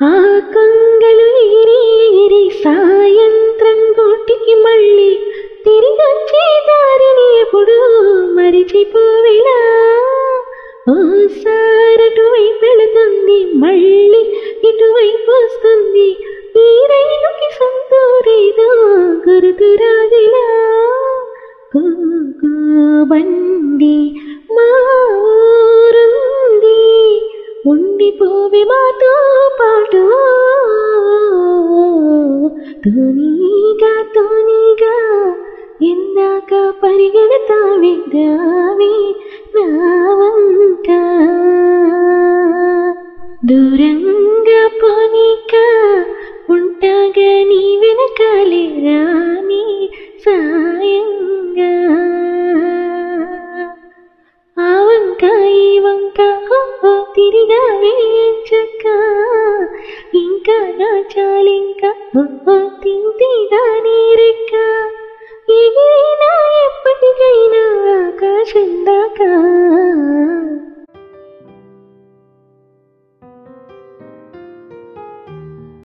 ఆ కంగలు ఏరి సాయంత్రం గుటికి మళ్ళీ తిరిగొచ్చే దారిని ఎప్పుడు మరిచిపోవిలా? ఓ సారటువైపు వెళుతుంది మళ్ళీ ఇటువైపు వస్తుంది. ఈ రైలుకి సొంతూరేదో గురుతురాగిలా కో బండి భూమి మాతో పాటు. తూనీగా తూనీగా ఎందాక పరిగెడతావి రావి నావంక. దూరంగా పోనీక ఉంటాగా నీ వెనకాలే రాని సా ఆ వంక ఈ వంక తిరిగా ఇంకా నా చాలింక తింటిగా నీరెక్క